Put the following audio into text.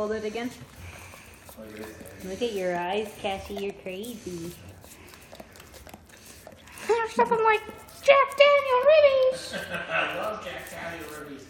Hold it again. Look at your eyes, Cassie. You're crazy. There's something like Jack Daniel Ribbies. I love Jack Daniel Ribbies.